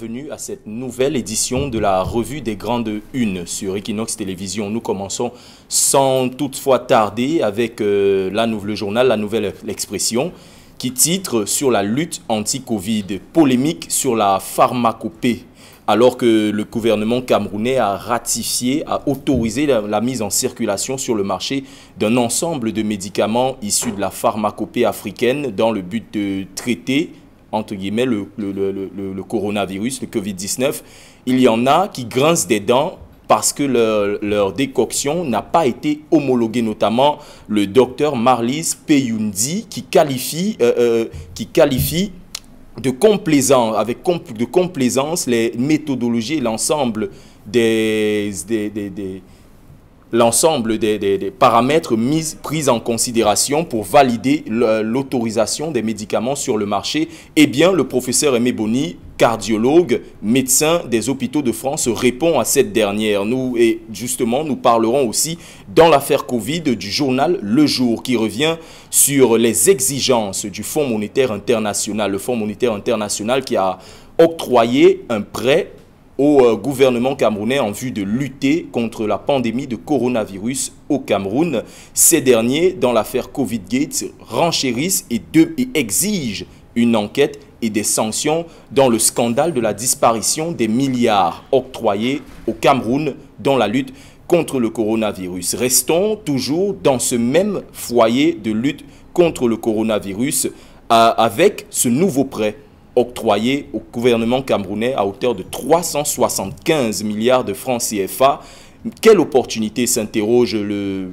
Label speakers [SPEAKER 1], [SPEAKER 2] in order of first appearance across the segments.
[SPEAKER 1] Bienvenue à cette nouvelle édition de la revue des grandes unes sur Equinox Télévision. Nous commençons sans toutefois tarder avec euh, le journal La Nouvelle Expression qui titre sur la lutte anti-Covid, polémique sur la pharmacopée alors que le gouvernement camerounais a ratifié, a autorisé la, mise en circulation sur le marché d'un ensemble de médicaments issus de la pharmacopée africaine dans le but de traiter entre guillemets, le, coronavirus, le Covid-19, il y en a qui grincent des dents parce que leur, décoction n'a pas été homologuée, notamment le docteur Marlise Peyundi qui qualifie, euh, euh, qui qualifie de complaisance, avec de complaisance les méthodologies et l'ensemble des l'ensemble des, paramètres mis, pris en considération pour valider l'autorisation des médicaments sur le marché, eh bien, le professeur Aimé Boni, cardiologue, médecin des hôpitaux de France, répond à cette dernière. Nous, et justement, nous parlerons aussi dans l'affaire Covid du journal Le Jour, qui revient sur les exigences du Fonds monétaire international. Le Fonds monétaire international qui a octroyé un prêt au euh, gouvernement camerounais en vue de lutter contre la pandémie de coronavirus au Cameroun. Ces derniers, dans l'affaire Covid Gates, renchérissent et, exigent une enquête et des sanctions dans le scandale de la disparition des milliards octroyés au Cameroun dans la lutte contre le coronavirus. Restons toujours dans ce même foyer de lutte contre le coronavirus euh, avec ce nouveau prêt octroyé au gouvernement camerounais à hauteur de 375 milliards de francs CFA. Quelle opportunité s'interroge le,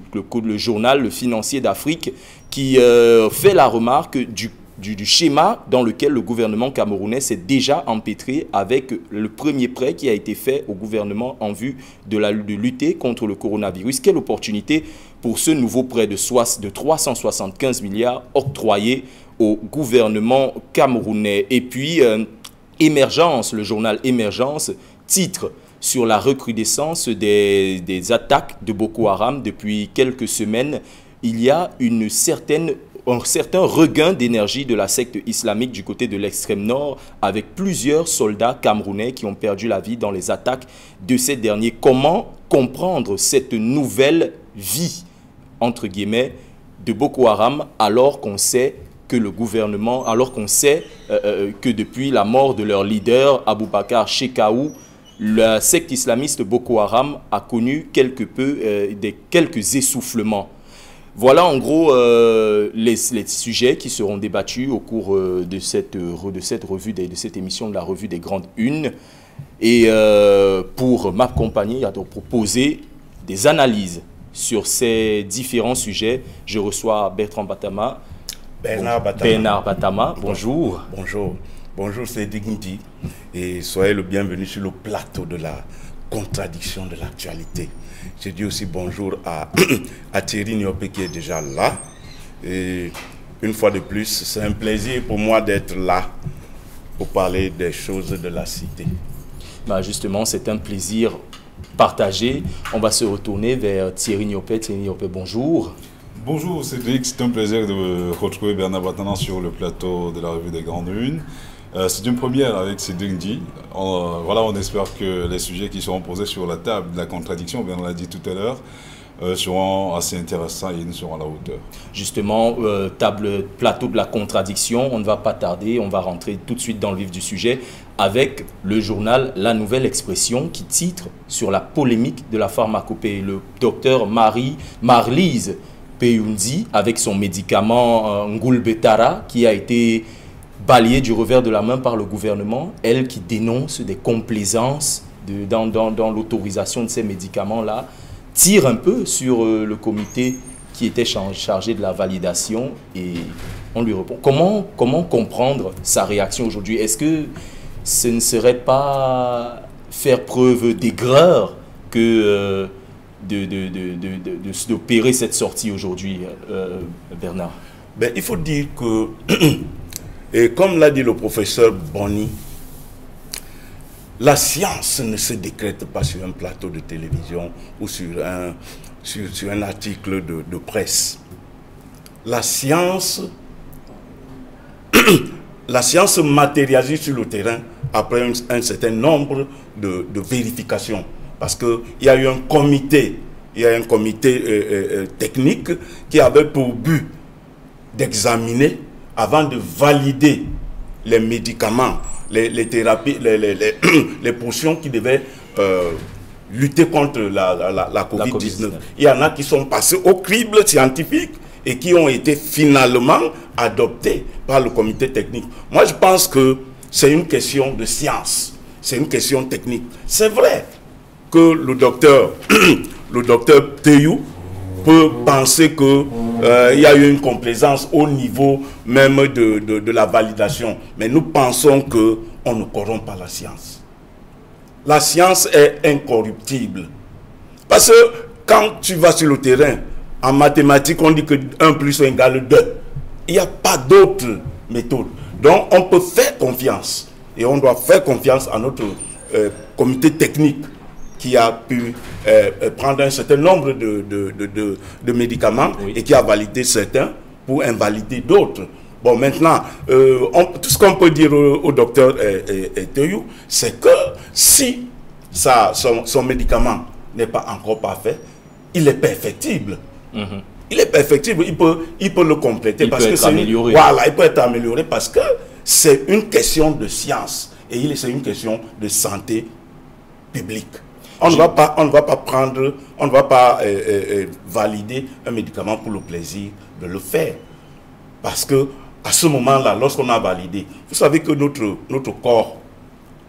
[SPEAKER 1] journal Le Financier d'Afrique qui euh, fait la remarque du, du, schéma dans lequel le gouvernement camerounais s'est déjà empêtré avec le premier prêt qui a été fait au gouvernement en vue de, la, de lutter contre le coronavirus. Quelle opportunité pour ce nouveau prêt de, de 375 milliards octroyé au gouvernement camerounais. Et puis, euh, Émergence, le journal Émergence, titre sur la recrudescence des, attaques de Boko Haram depuis quelques semaines. Il y a une certaine un certain regain d'énergie de la secte islamique du côté de l'extrême nord, avec plusieurs soldats camerounais qui ont perdu la vie dans les attaques de ces derniers. Comment comprendre cette nouvelle vie, entre guillemets, de Boko Haram, alors qu'on sait que le gouvernement, alors qu'on sait euh, euh, que depuis la mort de leur leader, Abou Bakar Shekaou, la secte islamiste Boko Haram a connu quelque peu euh, des quelques essoufflements. Voilà en gros les, sujets qui seront débattus au cours de, cette, de cette revue, de, de, cette émission de la revue des grandes unes. Et pour m'accompagner, à proposer des analyses sur ces différents sujets, je reçois Bertrand Batama,
[SPEAKER 2] Bernard Batama.
[SPEAKER 1] Bernard Batama, bonjour.
[SPEAKER 2] Bonjour. Bonjour, c'est Dignity. Et soyez le bienvenu sur le plateau de la contradiction de l'actualité. Je dis aussi bonjour à, à Thierry Niopé qui est déjà là. Et une fois de plus, c'est un plaisir pour moi d'être là pour parler des choses de la cité.
[SPEAKER 1] Bah justement, c'est un plaisir partagé. On va se retourner vers Thierry Niopé. Thierry Niopé, bonjour.
[SPEAKER 3] Bonjour Cédric, c'est un plaisir de retrouver Bernard Batanan sur le plateau de la revue des Grandes Unes. Euh, c'est une première avec Cédric Di. Euh, voilà, on espère que les sujets qui seront posés sur la table de la contradiction, Bernard l'a dit tout à l'heure, euh, seront assez intéressants et ils seront à la hauteur.
[SPEAKER 1] Justement, table plateau de la contradiction, on ne va pas tarder, on va rentrer tout de suite dans le vif du sujet avec le journal La Nouvelle Expression qui titre sur la polémique de la pharmacopée. Le docteur Marie Marlise Peyundi avec son médicament euh, Ngulbetara qui a été balayé du revers de la main par le gouvernement, elle qui dénonce des complaisances dans, l'autorisation de ces médicaments-là, tire un peu sur euh, le comité qui était chargé de la validation et on lui répond. Comment, comment comprendre sa réaction aujourd'hui? Est-ce que ce ne serait pas faire preuve d'aigreur que... Euh, d'opérer de, de, cette sortie aujourd'hui, euh, Bernard?
[SPEAKER 2] Ben, Il faut dire que, comme l'a dit le professeur Bonny, la science ne se décrète pas sur un plateau de télévision ou sur un, sur, un article de, presse. La science la science se matérialise sur le terrain après un, certain nombre de, vérifications. Parce qu'il y a eu un comité, il y a un comité euh, euh, euh, technique qui avait pour but d'examiner avant de valider les médicaments, les, thérapies, les, les, qui devaient lutter contre la, la, COVID-19. Il y en a qui sont passés au crible scientifique et qui ont été finalement adoptés par le comité technique. Moi, je pense que c'est une question de science, c'est une question technique. C'est vrai que le docteur, le docteur peut penser qu'il euh, y a eu une complaisance au niveau même de, de, la validation. Mais nous pensons qu'on ne corrompt pas la science. La science est incorruptible. Parce que quand tu vas sur le terrain, en mathématiques, on dit que 1 plus 1 égale 2. Il n'y a pas d'autre méthode. Donc, on peut faire confiance. Et on doit faire confiance à notre euh, comité technique qui a pu euh, euh, prendre un certain nombre de, de, médicaments et qui a validé certains pour invalider d'autres. Bon, maintenant, tout ce qu'on peut dire au, docteur Teyou, c'est que si ça, son, médicament n'est pas encore parfait, il est perfectible. Mhm. Il est perfectible, il peut, il peut le compléter.
[SPEAKER 1] Il
[SPEAKER 2] parce
[SPEAKER 1] peut
[SPEAKER 2] que
[SPEAKER 1] être amélioré.
[SPEAKER 2] Voilà, il peut être amélioré parce que c'est une question de science et c'est une question de santé publique. On ne, va pas, on ne va pas prendre, on ne va pas euh, euh, euh, valider un médicament pour le plaisir de le faire. Parce que à ce moment-là, lorsqu'on a validé, vous savez que notre, notre corps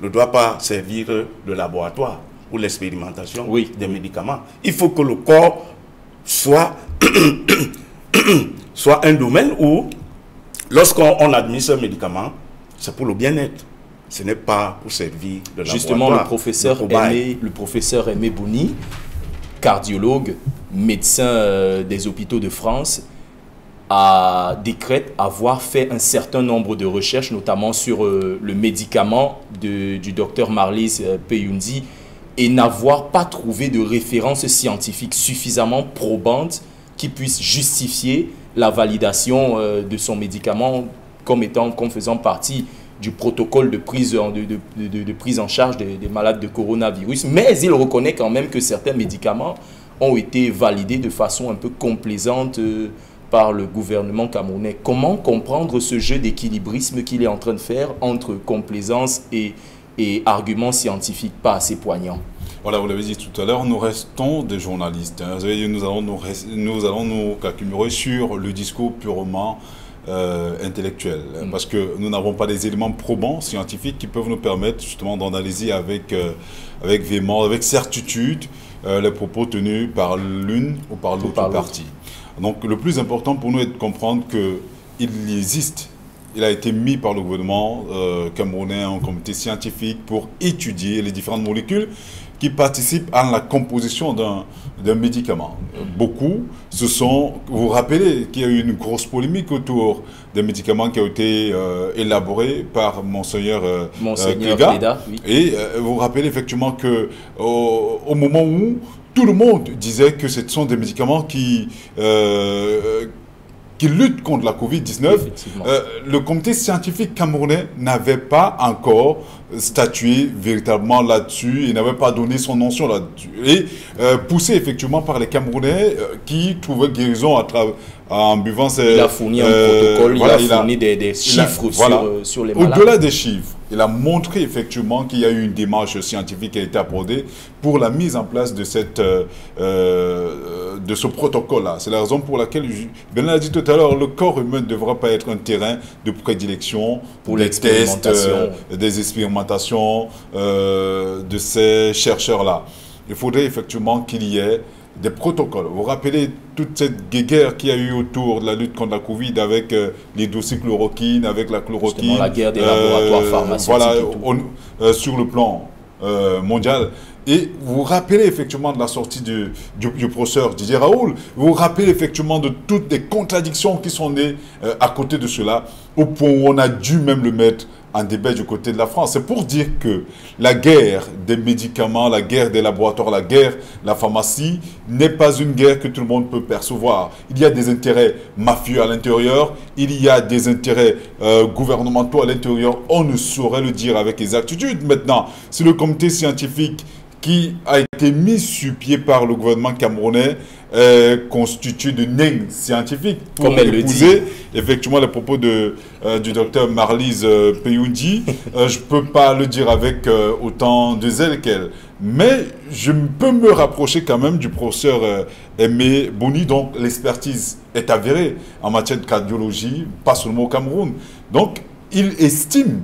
[SPEAKER 2] ne doit pas servir de laboratoire pour l'expérimentation des médicaments. Il faut que le corps soit, soit un domaine où, lorsqu'on administre un médicament, c'est pour le bien-être. Ce n'est pas pour servir de
[SPEAKER 1] Justement, le professeur, Aimé, le professeur Aimé Bouni, cardiologue, médecin euh, des hôpitaux de France, a décrète avoir fait un certain nombre de recherches, notamment sur euh, le médicament du docteur Marlis euh, Peyundi, et n'avoir pas trouvé de référence scientifique suffisamment probante qui puisse justifier la validation euh, de son médicament comme étant comme faisant partie du protocole de prise en, de, prise en charge des, malades de coronavirus. Mais il reconnaît quand même que certains médicaments ont été validés de façon un peu complaisante euh, par le gouvernement camerounais. Comment comprendre ce jeu d'équilibrisme qu'il est en train de faire entre complaisance et arguments scientifiques pas assez poignants?
[SPEAKER 3] Voilà, vous l'avez dit tout à l'heure, nous restons des journalistes. Hein. Nous allons nous, nous, sur le discours purement euh, intellectuel. Mm. Parce que nous n'avons pas des éléments probants scientifiques qui peuvent nous permettre justement d'analyser avec, euh, avec véhémence, avec certitude, euh, les propos tenus par l'une ou par l'autre partie. Donc le plus important pour nous est de comprendre qu'il existe il a été mis par le gouvernement euh, camerounais en comité scientifique pour étudier les différentes molécules qui participent à la composition d'un médicament. Beaucoup se sont... Vous vous rappelez qu'il y a eu une grosse polémique autour des médicaments qui ont été euh, élaborés par Monseigneur, euh,
[SPEAKER 1] euh
[SPEAKER 3] Et vous vous rappelez effectivement que au moment où tout le monde disait que ce sont des médicaments qui qui lutte contre la Covid-19, euh, le comité scientifique camerounais n'avait pas encore statué véritablement là-dessus, il n'avait pas donné son notion là-dessus. Et euh, poussé effectivement par les Camerounais euh, qui trouvaient guérison à travers en buvant ces...
[SPEAKER 1] Il a fourni un protocole, il a fourni des, chiffres sur, sur, les malades.
[SPEAKER 3] Au-delà des chiffres, il a montré effectivement qu'il y a eu une démarche scientifique qui a été abordée pour la mise en place de, cette, euh, euh, de ce protocole-là. C'est la raison pour laquelle, Ben l'a dit tout à l'heure, le corps humain ne devra pas être un terrain de prédilection pour les tests, euh, des expérimentations de ces chercheurs-là. Il faudrait effectivement qu'il y ait des protocoles. Vous vous rappelez toute cette guerre qu'il y a eu autour de la lutte contre la Covid avec euh, les dossiers chloroquine, avec la chloroquine. Justement,
[SPEAKER 1] la guerre des laboratoires euh, pharmaceutiques.
[SPEAKER 3] Voilà, euh, sur le plan mondial. Et vous vous rappelez effectivement de la sortie du, du, professeur Didier Raoul, vous vous rappelez effectivement de toutes les contradictions qui sont nées à côté de cela, au point où on a dû même le mettre en débat du côté de la France. C'est pour dire que la guerre des médicaments, la guerre des laboratoires, la guerre de la pharmacie n'est pas une guerre que tout le monde peut percevoir. Il y a des intérêts mafieux à l'intérieur, il y a des intérêts euh, gouvernementaux à l'intérieur. On ne saurait le dire avec exactitude. Maintenant, si le comité scientifique qui a été mis sur pied par le gouvernement camerounais euh, constitué de nains scientifiques
[SPEAKER 1] pour Comme elle
[SPEAKER 3] épouser effectivement les propos de, euh, du docteur Marlise euh, Peyoundi. Euh, je ne peux pas le dire avec autant de zèle qu'elle. Mais je peux me rapprocher quand même du professeur Aimé Bouni, donc l'expertise est avérée en matière de cardiologie, pas seulement au Cameroun. Donc, il estime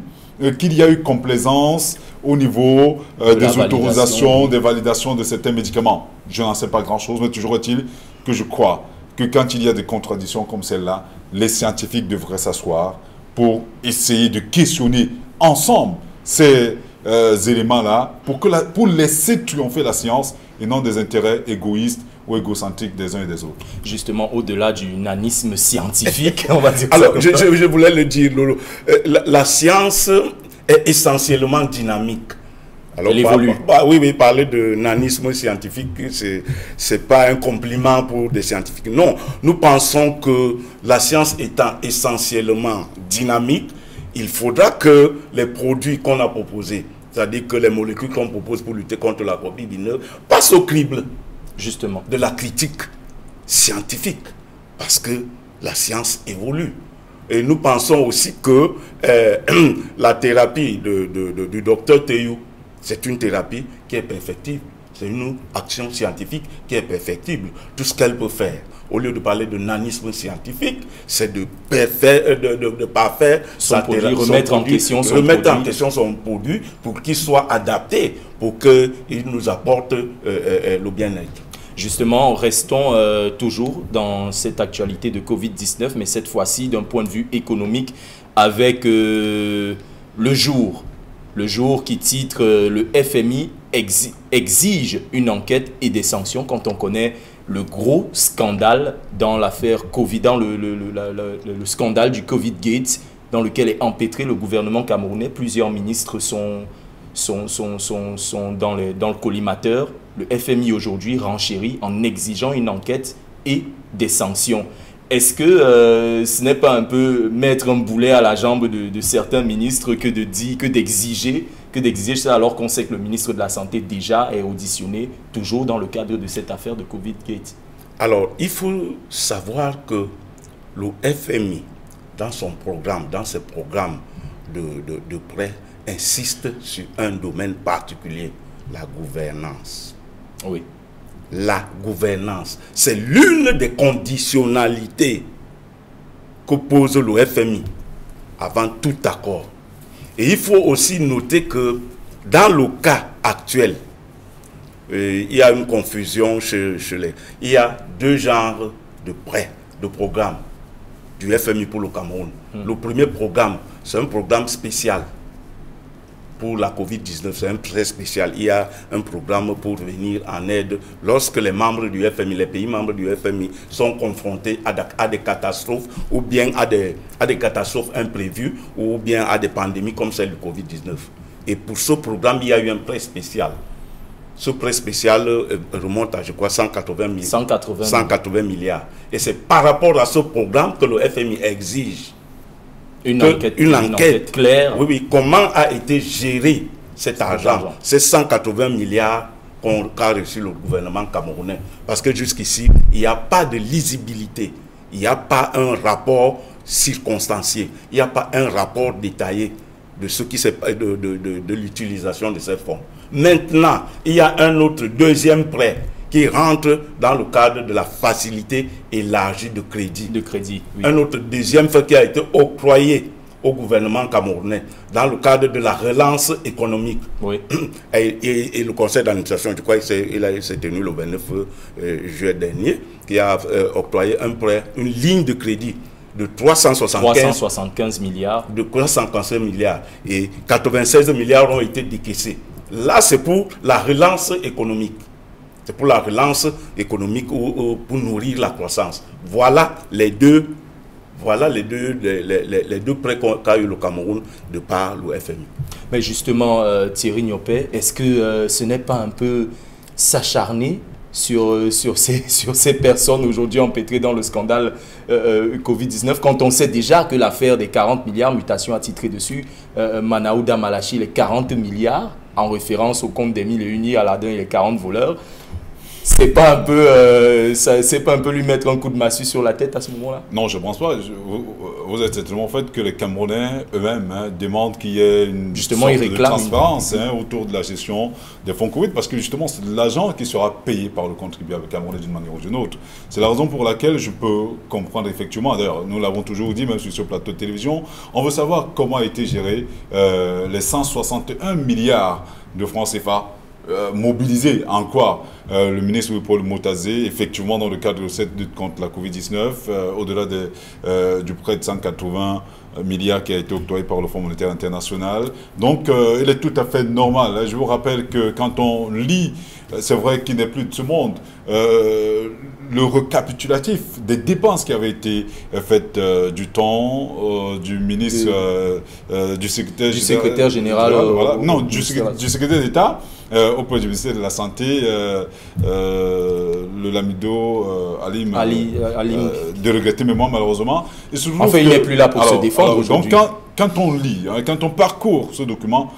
[SPEAKER 3] qu'il y a eu complaisance au niveau euh, des autorisations, des validations de certains médicaments. Je n'en sais pas grand-chose, mais toujours est-il que je crois que quand il y a des contradictions comme celle-là, les scientifiques devraient s'asseoir pour essayer de questionner ensemble ces euh, éléments-là pour, que pour laisser triompher la science et non des intérêts égoïstes ou égocentriques des uns et des autres.
[SPEAKER 1] Justement, au-delà du nanisme scientifique, on va dire
[SPEAKER 2] Alors, je, je, voulais le dire, Lolo. Euh, la, science est essentiellement dynamique.
[SPEAKER 1] Alors, Elle évolue.
[SPEAKER 2] Bah, oui, oui, parler de nanisme scientifique, ce n'est pas un compliment pour des scientifiques. Non, nous pensons que la science étant essentiellement dynamique, il faudra que les produits qu'on a proposés, c'est-à-dire que les molécules qu'on propose pour lutter contre la COVID-19, passent au crible
[SPEAKER 1] justement
[SPEAKER 2] de la critique scientifique, parce que la science évolue. Et nous pensons aussi que euh, la thérapie du docteur Teyou, c'est une thérapie qui est perfectible. C'est une action scientifique qui est perfectible. Tout ce qu'elle peut faire, au lieu de parler de nanisme scientifique, c'est de, euh, de, de, de parfaire
[SPEAKER 1] son produit, remettre, en, question son
[SPEAKER 2] remettre en question son produit pour qu'il soit adapté, pour qu'il nous apporte euh, le bien-être.
[SPEAKER 1] Justement, restons euh, toujours dans cette actualité de Covid-19, mais cette fois-ci d'un point de vue économique avec euh, le jour. Le jour qui titre euh, le FMI exige une enquête et des sanctions quand on connaît le gros scandale dans l'affaire Covid, dans le, le, scandale du Covid Gate dans lequel est empêtré le gouvernement camerounais. Plusieurs ministres sont, dans le collimateur le FMI aujourd'hui renchérit en exigeant une enquête et des sanctions. Est-ce que euh, ce n'est pas un peu mettre un boulet à la jambe de, certains ministres que de dire, que d'exiger, que d'exiger ça alors qu'on sait que le ministre de la Santé déjà est auditionné toujours dans le cadre de cette affaire de Covid-Gate
[SPEAKER 2] Alors, il faut savoir que le FMI, dans son programme, dans ses programmes de, de, de prêt, insiste sur un domaine particulier, la gouvernance.
[SPEAKER 1] Oui.
[SPEAKER 2] La gouvernance, c'est l'une des conditionnalités que pose le FMI avant tout accord. Et il faut aussi noter que dans le cas actuel, euh, il y a une confusion chez, les... Il y a deux genres de prêts, de programmes du FMI pour le Cameroun. Hmm. Le premier programme, c'est un programme spécial pour la COVID-19, c'est un très spécial. Il y a un programme pour venir en aide lorsque les membres du FMI, les pays membres du FMI sont confrontés à, des catastrophes ou bien à des, à des catastrophes imprévues ou bien à des pandémies comme celle du COVID-19. Et pour ce programme, il y a eu un prêt spécial. Ce prêt spécial euh, remonte à, je crois, 180,
[SPEAKER 1] 180,
[SPEAKER 2] 180 milliards. Et c'est par rapport à ce programme que le FMI exige
[SPEAKER 1] une, enquête, claire.
[SPEAKER 2] Oui, oui. Comment a été géré cet argent, ces 180 milliards qu'a reçu le gouvernement camerounais Parce que jusqu'ici, il n'y a pas de lisibilité. Il n'y a pas un rapport circonstancié. Il n'y a pas un rapport détaillé de ce qui de, de, de, de l'utilisation de ces fonds. Maintenant, il y a un autre deuxième prêt qui rentre dans le cadre de la facilité élargie de crédit.
[SPEAKER 1] De crédit
[SPEAKER 2] Un autre deuxième fait qui a été octroyé au gouvernement camerounais dans le cadre de la relance économique.
[SPEAKER 1] Oui.
[SPEAKER 2] Et, le conseil d'administration, je crois qu'il s'est tenu le 29 euh, juillet dernier, qui a euh, octroyé un prêt, une ligne de crédit de 375,
[SPEAKER 1] 375 milliards.
[SPEAKER 2] De 355 milliards. Et 96 milliards ont été décaissés. Là, c'est pour la relance économique. C'est pour la relance économique ou, pour nourrir la croissance. Voilà les deux Voilà les deux, prêts qu'a eu le Cameroun de par le FMI.
[SPEAKER 1] Mais justement, euh, Thierry Niopé, est-ce que euh, ce n'est pas un peu s'acharner sur, euh, sur, ces, sur ces personnes aujourd'hui empêtrées dans le scandale Covid-19 quand on sait déjà que l'affaire des 40 milliards, mutation attitrée dessus, Manaouda Malachi, les 40 milliards, en référence au compte des mille et unis, Aladdin et les 40 voleurs, c'est pas un peu euh, c'est pas un peu lui mettre un coup de massue sur la tête à ce moment-là?
[SPEAKER 3] Non, je pense pas. vous, êtes tellement fait que les Camerounais eux-mêmes hein, demandent qu'il y ait une
[SPEAKER 1] justement, sorte
[SPEAKER 3] de transparence hein, autour de la gestion des fonds Covid parce que justement c'est l'agent qui sera payé par le contribuable camerounais d'une manière ou d'une autre. C'est la raison pour laquelle je peux comprendre effectivement. D'ailleurs, nous l'avons toujours dit même sur ce plateau de télévision, on veut savoir comment a été géré euh, les 161 milliards de francs CFA euh, mobilisé en quoi euh, le ministre Paul Motazé, effectivement dans le cadre de cette lutte contre la Covid-19, euh, au-delà du prêt de 180 milliards qui a été octroyé par le Fonds monétaire international. Donc il est tout à fait normal. Hein. Je vous rappelle que quand on lit, c'est vrai qu'il n'est plus de ce monde, le récapitulatif des dépenses qui avaient été faites du temps du ministre,
[SPEAKER 1] du secrétaire, du secrétaire général,
[SPEAKER 3] non, du, du secrétaire d'État, euh, au point du ministère de la Santé, euh, euh, le Lamido Alim, de regretter, mais moi malheureusement.
[SPEAKER 1] enfin, il n'est plus là pour se défendre.
[SPEAKER 3] donc quand, quand, on lit, hein, quand on parcourt ce document,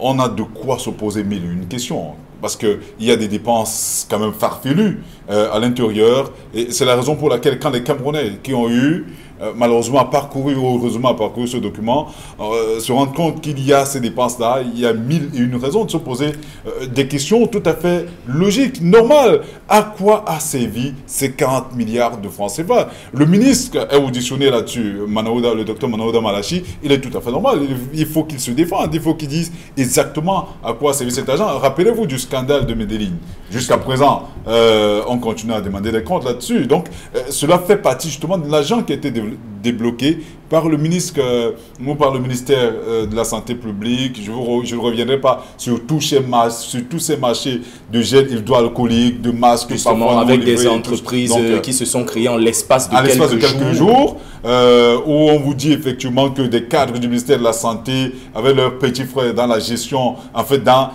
[SPEAKER 3] on a de quoi se poser mille une questions. Parce qu'il y a des dépenses quand même farfelues à l'intérieur. Et c'est la raison pour laquelle, quand les Camerounais qui ont eu euh, malheureusement a parcouru, heureusement ce document, euh, se rendre compte qu'il y a ces dépenses-là, il y a mille et une raisons de se poser euh, des questions tout à fait logiques, normales. À quoi a servi ces 40 milliards de francs CFA? Le ministre est auditionné là-dessus, le docteur Manaouda Malachi, il est tout à fait normal. Il, faut qu'il se défende, il faut qu'il dise exactement à quoi a servi cet argent. Rappelez-vous du scandale de Medellin. Jusqu'à présent, on continue à demander des comptes là-dessus. Donc, cela fait partie justement de l'argent qui a été développé débloqué par le ministre euh, ou par le ministère euh, de la Santé publique. Je ne reviendrai pas sur tous, ces sur tous ces marchés de gel hydroalcoolique, de masques.
[SPEAKER 1] Justement, avec des entreprises euh, qui se sont créées en l'espace de, quelques, de quelques jours.
[SPEAKER 3] où on vous dit effectivement que des cadres du ministère de la Santé avaient leurs petits frères dans la gestion, en fait, dans,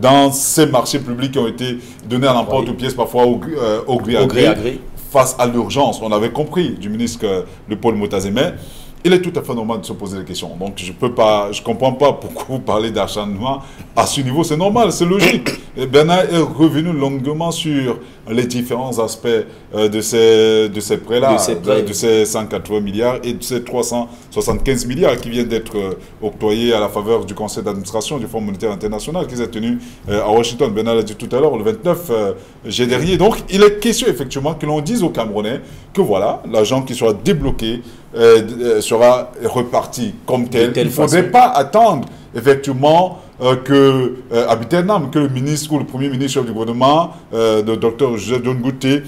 [SPEAKER 3] dans ces marchés publics qui ont été donnés à l'emporte aux pièces, parfois au, au, gré à gré face à l'urgence, on avait compris du ministre le Paul Motazemé, il est tout à fait normal de se poser des questions. Donc je peux pas, je comprends pas pourquoi vous parlez d'acharnement à ce niveau. C'est normal, c'est logique. Et Bernard est revenu longuement sur les différents aspects euh, de ces, de ces prêts-là, de, ces 180 milliards et de ces 375 milliards qui viennent d'être euh, octroyés à la faveur du conseil d'administration du Fonds monétaire international qui s'est tenu euh, à Washington. Bernard l'a dit tout à l'heure, le 29 j'ai dernier. Donc il est question effectivement que l'on dise aux Camerounais que voilà, l'argent qui soit débloqué sera reparti comme tel. Il ne faudrait pas attendre effectivement euh, que euh, que le ministre ou le premier ministre du gouvernement, euh, le docteur John Gouté,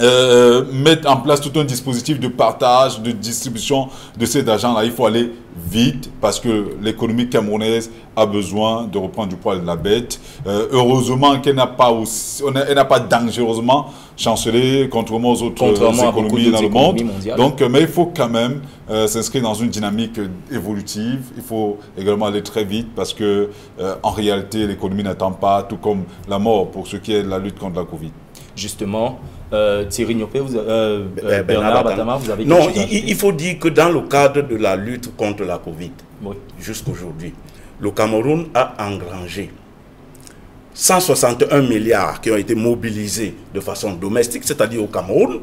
[SPEAKER 3] euh, mettre en place tout un dispositif de partage, de distribution de cet argent-là. Il faut aller vite parce que l'économie camerounaise a besoin de reprendre du poil de la bête. Euh, heureusement qu'elle n'a pas aussi, elle n'a pas dangereusement chancelé contrairement aux autres économies dans le monde. Donc, euh, mais il faut quand même s'inscrire dans une dynamique évolutive. Il faut également aller très vite parce que en réalité, l'économie n'attend pas, tout comme la mort pour ce qui est de la lutte contre la Covid.
[SPEAKER 1] Justement, euh, Thierry Niopé, vous, euh, euh, Bernard, Bernard vous avez
[SPEAKER 2] Non, il, faut dire que dans le cadre de la lutte contre la Covid, jusqu'aujourd'hui, le Cameroun a engrangé 161 milliards qui ont été mobilisés de façon domestique, c'est-à-dire au Cameroun,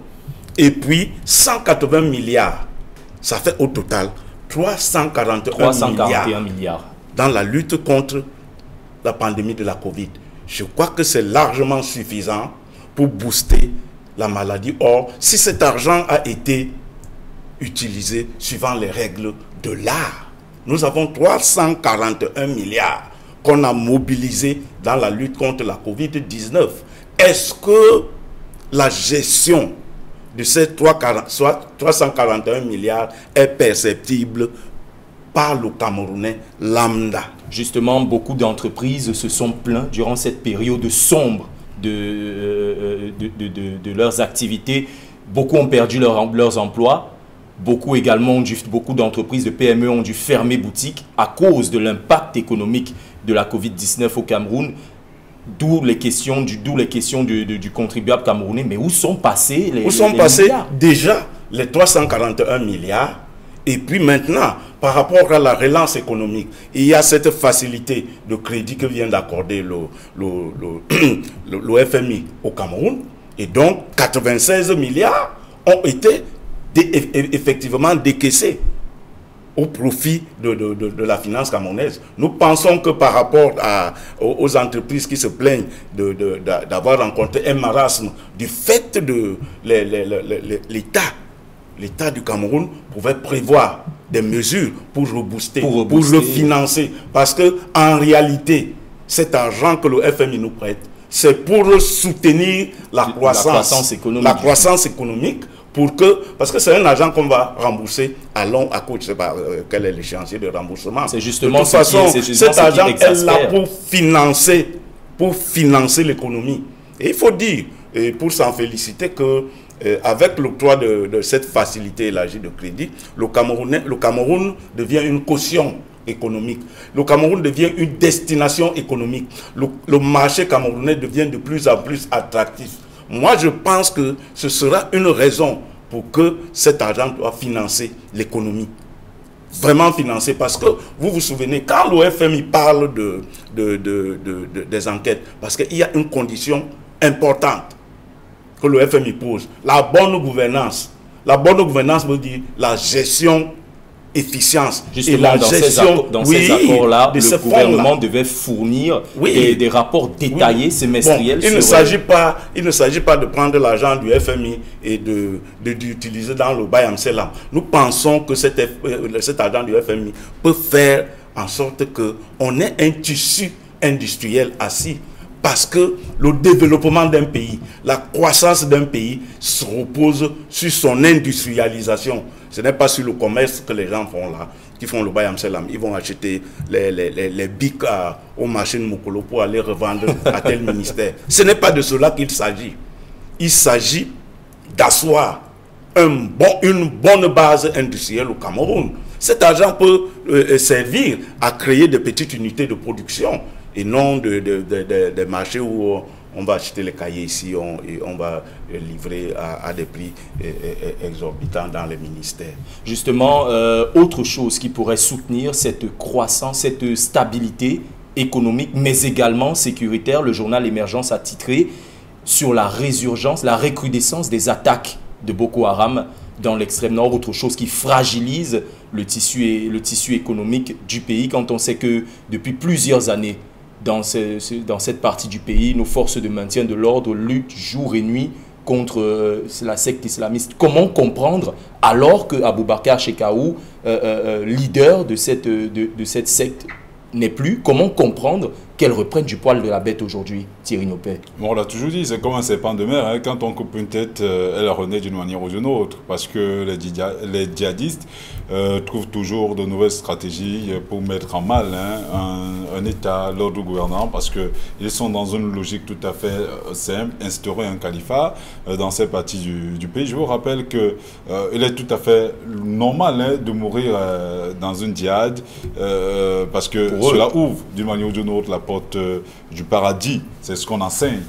[SPEAKER 2] et puis 180 milliards. Ça fait au total 341, milliards, milliards dans la lutte contre la pandémie de la Covid. Je crois que c'est largement suffisant pour booster la maladie. Or, si cet argent a été utilisé suivant les règles de l'art, nous avons 341 milliards qu'on a mobilisés dans la lutte contre la COVID-19. Est-ce que la gestion de ces 341 milliards est perceptible par le Camerounais lambda?
[SPEAKER 1] Justement, beaucoup d'entreprises se sont plaintes durant cette période sombre de, euh, de, de, de, leurs activités Beaucoup ont perdu leur, leurs emplois. Beaucoup également, ont dû, beaucoup d'entreprises de PME ont dû fermer boutique à cause de l'impact économique de la Covid-19 au Cameroun. D'où les questions, du, d'où les questions du, du- du contribuable camerounais. Mais où sont passés les
[SPEAKER 2] Où sont
[SPEAKER 1] les
[SPEAKER 2] passés
[SPEAKER 1] milliards?
[SPEAKER 2] déjà les 341 milliards Et puis maintenant, par rapport à la relance économique, il y a cette facilité de crédit que vient d'accorder le, FMI au Cameroun. Et donc, 96 milliards ont été effectivement décaissés au profit de, la finance camerounaise. Nous pensons que par rapport aux, entreprises qui se plaignent d'avoir rencontré un marasme du fait de l'État, l'État du Cameroun pouvait prévoir des mesures pour rebooster,
[SPEAKER 1] Pour
[SPEAKER 2] pour, le financer. Parce que en réalité, cet argent que le FMI nous prête, c'est pour soutenir la
[SPEAKER 1] La
[SPEAKER 2] croissance,
[SPEAKER 1] croissance économique.
[SPEAKER 2] La croissance économique pour que, parce que c'est un argent qu'on va rembourser à long, à court, je sais pas euh, quel est l'échéancier de remboursement.
[SPEAKER 1] C'est justement
[SPEAKER 2] de toute
[SPEAKER 1] qui-
[SPEAKER 2] façon,
[SPEAKER 1] justement
[SPEAKER 2] cet
[SPEAKER 1] ce qui
[SPEAKER 2] argent est là pour financer, pour financer l'économie. Et il faut dire, et pour s'en féliciter, que euh, avec l'octroi de, cette facilité élargie de crédit, le, Cameroun devient une caution économique. Le Cameroun devient une destination économique. Le, marché camerounais devient de plus en plus attractif. Moi, je pense que ce sera une raison pour que cet argent doit financer l'économie vraiment financé. Parce que vous vous souvenez, quand l'OFMI parle de, de, de- de- de- des enquêtes, parce qu'il y a une condition importante que le FMI pose, la bonne gouvernance. La bonne gouvernance veut dire la gestion efficience
[SPEAKER 1] Justement,
[SPEAKER 2] et la
[SPEAKER 1] dans ces,
[SPEAKER 2] gestion
[SPEAKER 1] accords- dans
[SPEAKER 2] oui,
[SPEAKER 1] ces accords-là,
[SPEAKER 2] ce
[SPEAKER 1] le
[SPEAKER 2] fonds-là.
[SPEAKER 1] gouvernement devait fournir
[SPEAKER 2] Oui.
[SPEAKER 1] des, des rapports détaillés,
[SPEAKER 2] Oui.
[SPEAKER 1] semestriels.
[SPEAKER 2] Bon, il, ne
[SPEAKER 1] sur- euh,
[SPEAKER 2] s'agit pas, il ne s'agit pas de prendre l'argent du FMI et de d'utiliser dans le Bayam Selam. Nous pensons que cet, euh, cet argent du FMI peut faire en sorte qu'on ait un tissu industriel assis. Parce que le développement d'un pays, la croissance d'un pays se repose sur son industrialisation. Ce n'est pas sur le commerce que les gens font là, qui font le Bayam Selam. Ils vont acheter les, les, bics à- au marché de Mokolo pour aller revendre à tel ministère. Ce n'est pas de cela qu'il s'agit. Il s'agit d'asseoir un bon, une bonne base industrielle au Cameroun. Cet argent peut euh, servir à créer de petites unités de production et non de, de- des marchés où on va acheter les cahiers ici et on va livrer à, des prix euh, euh, exorbitants dans les ministères.
[SPEAKER 1] Justement, euh, autre chose qui pourrait soutenir cette croissance, cette stabilité économique, mais également sécuritaire, le journal Émergence a titré sur la résurgence, la recrudescence des attaques de Boko Haram dans l'extrême nord, autre chose qui fragilise le tissu, le tissu économique du pays quand on sait que depuis plusieurs années, dans, ce- ce- dans cette partie du pays, nos forces de maintien de l'ordre luttent jour et nuit contre euh, la secte islamiste. Comment comprendre alors que Aboubacar Shekaou, euh, euh, leader de cette secte, n'est plus? Comment comprendre qu'elle reprenne du poil de la bête aujourd'hui, Thierry Nopé
[SPEAKER 3] Bon, on l'a toujours dit, c'est comme un serpent de mer. hein. Quand on coupe une tête, euh, elle renaît d'une manière ou d'une autre. Parce que les, djihad- les djihadistes euh, trouvent toujours de nouvelles stratégies euh, pour mettre en mal hein, un, un État, l'ordre gouvernant, parce qu'ils sont dans une logique tout à fait simple, instaurer un califat euh, dans cette partie du, du pays. Je vous rappelle qu'il est tout à fait normal hein, de mourir dans une djihad, parce que
[SPEAKER 1] Pour eux.
[SPEAKER 3] cela ouvre d'une manière ou d'une autre la porte euh, du paradis. C'est ce qu'on enseigne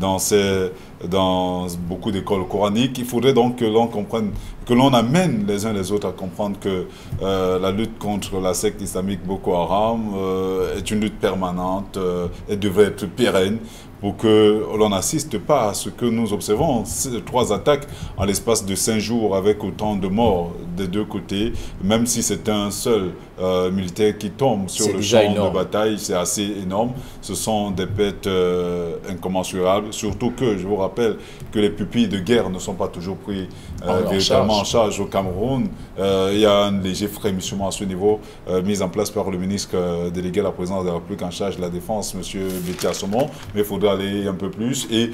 [SPEAKER 3] dans, ces, dans beaucoup d'écoles coraniques. Il faudrait donc que l'on comprenne, que l'on amène les uns les autres à comprendre que euh, la lutte contre la secte islamique Boko Haram euh, est une lutte permanente euh, et devrait être pérenne pour que l'on n'assiste pas à ce que nous observons, trois attaques en l'espace de cinq jours avec autant de morts des deux côtés, même si c'est un seul euh, militaire qui tombe sur le champ
[SPEAKER 1] énorme.
[SPEAKER 3] de bataille, c'est assez énorme. Ce sont des pertes euh, incommensurables, surtout que je vous rappelle que les pupilles de guerre ne sont pas toujours pris euh,
[SPEAKER 1] En- charge.
[SPEAKER 3] en charge au Cameroun. Euh, il y a un léger frémissement à ce niveau, euh, mis en place par le ministre euh, délégué à la présidence de la République en charge de la défense, M. Betty Assomon, mais il faudra aller un peu plus. Et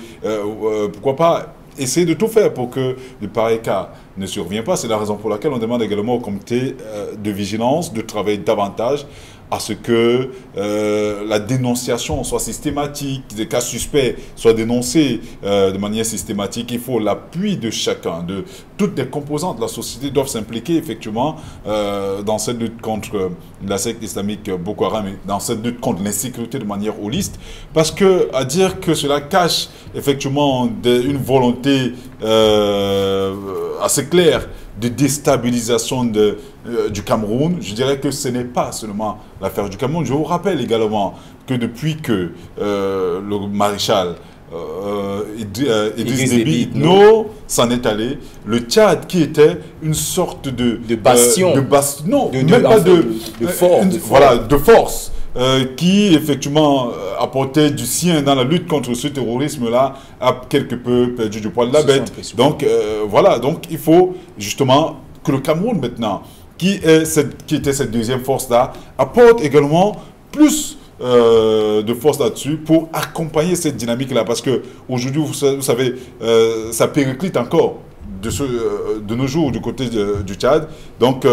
[SPEAKER 3] pourquoi pas essayer de tout faire pour que de pareils cas ne surviennent pas. C'est la raison pour laquelle on demande également au comité de vigilance de travailler davantage à ce que euh, la dénonciation soit systématique, des cas suspects soient dénoncés euh, de manière systématique. Il faut l'appui de chacun, de toutes les composantes de la société doivent s'impliquer effectivement euh, dans cette lutte contre la secte islamique Boko Haram et dans cette lutte contre l'insécurité de manière holiste. Parce que à dire que cela cache effectivement une volonté assez claire de déstabilisation de, euh, du Cameroun, je dirais que ce n'est pas seulement l'affaire du Cameroun. Je vous rappelle également que depuis que euh, le maréchal euh, Idriss Déby s'en est allé, le Tchad qui était une sorte de...
[SPEAKER 1] De bastion.
[SPEAKER 3] de bastion, non, même pas de, de, force. Voilà, de force. Qui effectivement apportait du sien dans la lutte contre ce terrorisme-là, a quelque peu perdu du poil de la bête. Donc voilà, donc il faut justement que le Cameroun maintenant qui, est cette, qui était cette deuxième force-là, apporte également plus euh, de force là-dessus pour accompagner cette dynamique-là. Parce que aujourd'hui, vous, savez, euh, ça périclite encore de, ce, euh, de nos jours du côté du Tchad. Donc,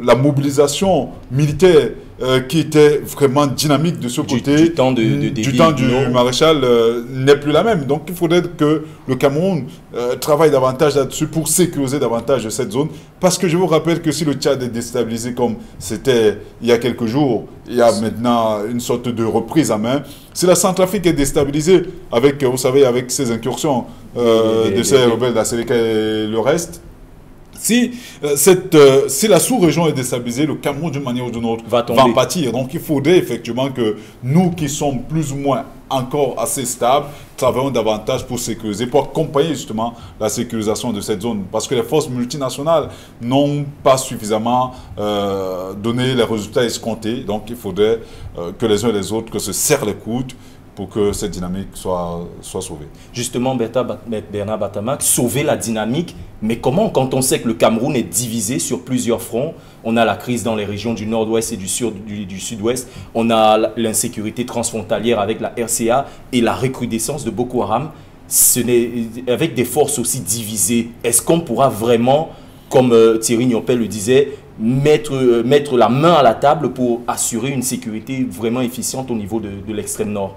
[SPEAKER 3] la mobilisation militaire euh, qui était vraiment dynamique de ce côté
[SPEAKER 1] du temps, de,
[SPEAKER 3] du, temps du maréchal euh, n'est plus la même. Donc il faudrait que le Cameroun euh, travaille davantage là-dessus pour sécuriser davantage cette zone. Parce que je vous rappelle que si le Tchad est déstabilisé comme c'était il y a quelques jours, il y a maintenant une sorte de reprise à main. Si la Centrafrique est déstabilisée avec, vous savez, avec ces incursions de ces rebelles d'Aseleka et le reste, si, euh, cette, euh, si la sous-région est déstabilisée, le Cameroun, d'une manière ou d'une autre, va, va, pâtir. Donc, il faudrait effectivement que nous, qui sommes plus ou moins encore assez stables, travaillons davantage pour sécuriser, pour accompagner justement la sécurisation de cette zone. Parce que les forces multinationales n'ont pas suffisamment euh, donné les résultats escomptés. Donc, il faudrait que les uns et les autres que se serrent les coudes pour que cette dynamique soit, sauvée.
[SPEAKER 1] Justement, Bernard Batamak, sauver la dynamique, mais comment quand on sait que le Cameroun est divisé sur plusieurs fronts On a la crise dans les régions du nord-ouest et du, sud-ouest, on a l'insécurité transfrontalière avec la RCA et la recrudescence de Boko Haram, avec des forces aussi divisées. Est-ce qu'on pourra vraiment, comme euh, Thierry Niopel le disait, mettre, euh, mettre la main à la table pour assurer une sécurité vraiment efficiente au niveau de l'extrême nord?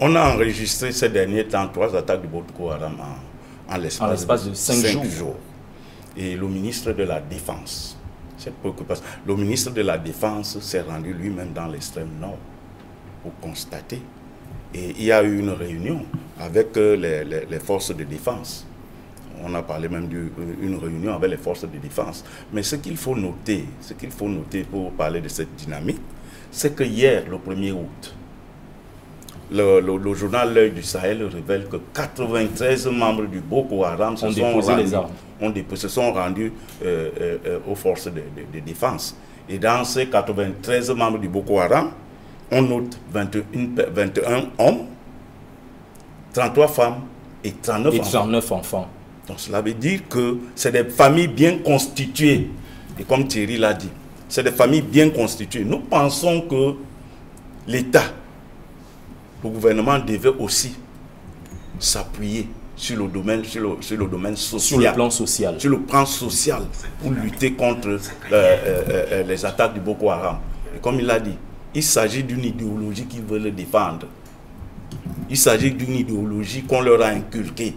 [SPEAKER 2] On a enregistré ces derniers temps trois attaques de Boko Haram en, l'espace de, cinq, jours. Et le ministre de la Défense, cette préoccupation, le ministre de la Défense s'est rendu lui-même dans l'extrême nord pour constater. Et il y a eu une réunion avec euh, les, forces de défense. On a parlé même d'une euh, réunion avec les forces de défense. Mais ce qu'il faut noter, ce qu'il faut noter pour parler de cette dynamique, c'est que hier, le 1er août, le, journal L'œil du Sahel révèle que 93 membres du Boko Haram se, sont rendus, se sont rendus euh, euh, euh, aux forces de, défense. Et dans ces 93 membres du Boko Haram, on note 21, 21 hommes, 33 femmes et 39,
[SPEAKER 1] et 39 enfants.
[SPEAKER 2] Donc cela veut dire que c'est des familles bien constituées. Et comme Thierry l'a dit, c'est des familles bien constituées. Nous pensons que l'État le gouvernement devait aussi s'appuyer sur le domaine sur le, sur le domaine social.
[SPEAKER 1] Sur le plan social.
[SPEAKER 2] Sur le plan social pour lutter contre euh, euh, euh, les attaques du Boko Haram. Et comme il l'a dit il s'agit d'une idéologie qu'ils veulent défendre. Il s'agit d'une idéologie qu'on leur a inculquée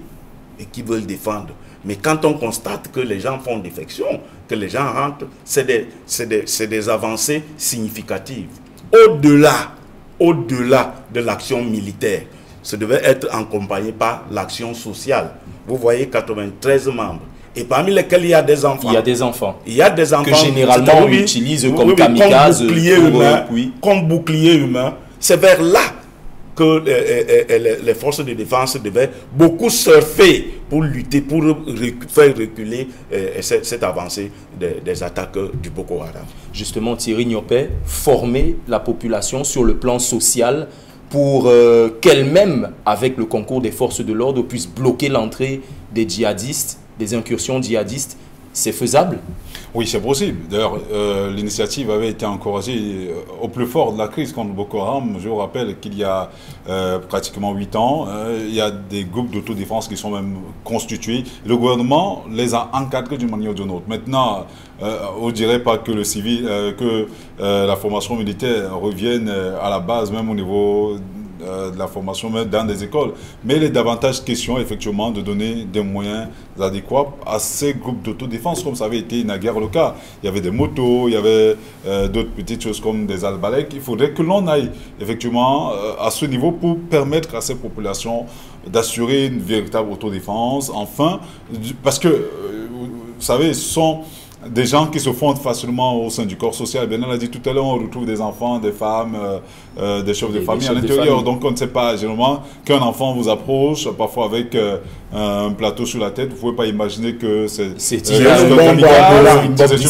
[SPEAKER 2] et qu'ils veulent défendre. Mais quand on constate que les gens font défection que les gens rentrent c'est des, des, des avancées significatives. Au-delà au-delà de l'action militaire. Ce devait être accompagné par l'action sociale. Vous voyez 93 membres. Et parmi lesquels il y a des enfants.
[SPEAKER 1] Il y a des enfants.
[SPEAKER 2] Il y a des enfants.
[SPEAKER 1] Que généralement on utilise comme kamikaze.
[SPEAKER 2] Comme bouclier humain. Comme bouclier humain. C'est vers là que euh, euh, euh, les forces de défense devaient beaucoup surfer pour lutter, pour faire reculer cette, avancée des, attaques du Boko Haram.
[SPEAKER 1] Justement, Thierry Niopé, former la population sur le plan social pour qu'elle-même, avec le concours des forces de l'ordre, puisse bloquer l'entrée des djihadistes, des incursions djihadistes c'est faisable?
[SPEAKER 3] Oui, c'est possible. D'ailleurs, euh, l'initiative avait été encouragée euh, au plus fort de la crise contre Boko Haram. Je vous rappelle qu'il y a euh, pratiquement huit ans, il y a des groupes d'autodéfense qui sont même constitués. Le gouvernement les a encadrés d'une manière ou d'une autre. Maintenant, on ne dirait pas que le civil, que la formation militaire revienne à la base, même au niveau euh, de la formation dans des écoles. Mais il est davantage question, effectivement, de donner des moyens adéquats à ces groupes d'autodéfense, comme ça avait été naguère le cas. Il y avait des motos, il y avait euh, d'autres petites choses comme des albalèques. Il faudrait que l'on aille, effectivement, euh, à ce niveau pour permettre à ces populations d'assurer une véritable autodéfense. Enfin, parce que, vous savez, sont des gens qui se fondent facilement au sein du corps social. Bien, on l'a dit tout à l'heure, on retrouve des enfants, des femmes, euh, euh, des chefs de famille à l'intérieur. Donc, on ne sait pas, généralement, qu'un enfant vous approche, parfois avec euh, un plateau sur la tête, vous ne pouvez pas imaginer que c'est
[SPEAKER 1] une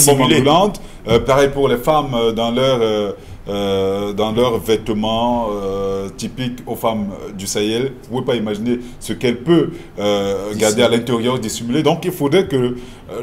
[SPEAKER 1] bombe
[SPEAKER 3] ambulante. pareil pour les femmes dans leur euh, dans leurs vêtements euh, typiques aux femmes du Sahel. Vous ne pouvez pas imaginer ce qu'elle peut euh, garder à l'intérieur, dissimuler. Donc il faudrait que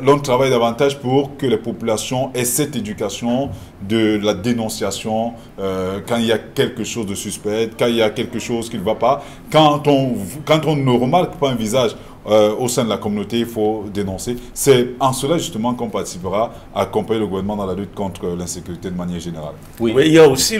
[SPEAKER 3] l'on travaille davantage pour que les populations aient cette éducation de la dénonciation quand il y a quelque chose de suspect, quand il y a quelque chose qui ne va pas. Quand on, quand on ne remarque pas un visage, euh, au sein de la communauté, il faut dénoncer. C'est en cela justement qu'on participera à accompagner le gouvernement dans la lutte contre l'insécurité de manière générale.
[SPEAKER 2] Oui, il y a aussi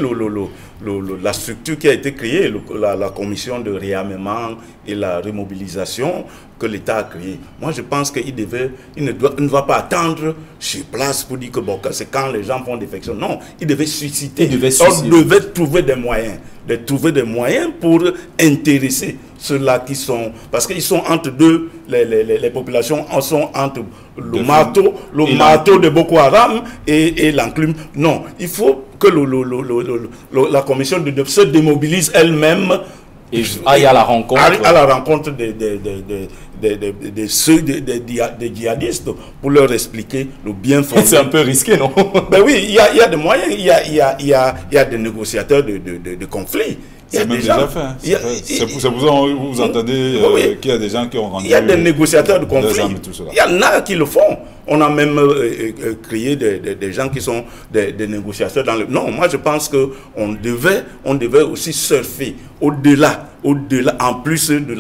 [SPEAKER 2] la structure qui a été créée, la, commission de réarmement et la remobilisation que l'État a créée. Moi, je pense qu'il devait, il ne, doit, ne va pas attendre sur place pour dire que bon, c'est quand les gens font défection. Non, il devait susciter.
[SPEAKER 1] Il devait
[SPEAKER 2] susciter. On devait trouver des moyens, de trouver des moyens pour intéresser ceux-là qui sont... Parce qu'ils sont entre deux, les, les, les, populations sont entre le marteau, le marteau de Boko Haram et, et l'enclume. Non, il faut que le, la commission de, se démobilise elle-même
[SPEAKER 1] et aille à la rencontre.
[SPEAKER 2] À, la rencontre des, des, des, des, ceux, des, djihadistes pour leur expliquer le bien fondé.
[SPEAKER 1] C'est un peu risqué, non?
[SPEAKER 2] Ben oui, il y a, y a des moyens, il y a, y, a, y, a, y a des négociateurs de, de, de conflits.
[SPEAKER 3] C'est même déjà fait. C'est pour, ça que vous, entendez euh, qu'il y a des gens qui ont rendu.
[SPEAKER 2] Il y a des négociateurs de conflit. Il y en a qui le font. On a même euh, euh, créé des, des, gens qui sont des, négociateurs dans le. Non, moi je pense qu'on devait, on devait aussi surfer au-delà, au-delà, en plus de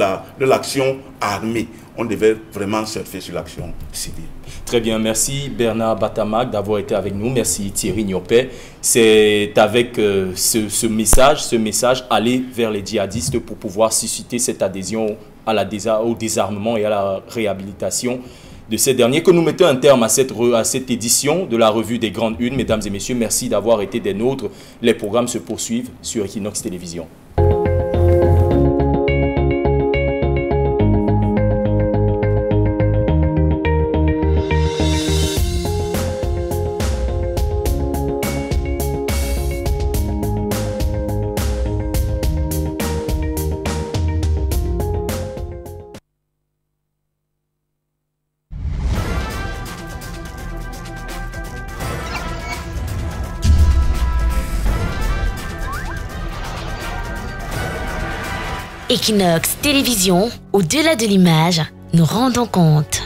[SPEAKER 2] l'action la, de armée. On devait vraiment surfer sur l'action civile.
[SPEAKER 1] Très bien, merci Bernard Batamac d'avoir été avec nous. Merci Thierry Niopé. C'est avec euh, ce, message, ce message, aller vers les djihadistes pour pouvoir susciter cette adhésion au désarmement et à la réhabilitation de ces derniers que nous mettons un terme à cette, à cette édition de la revue des Grandes Unes. Mesdames et messieurs, merci d'avoir été des nôtres. Les programmes se poursuivent sur Equinox Télévision.
[SPEAKER 4] Equinox Télévision, au-delà de l'image, nous rendons compte.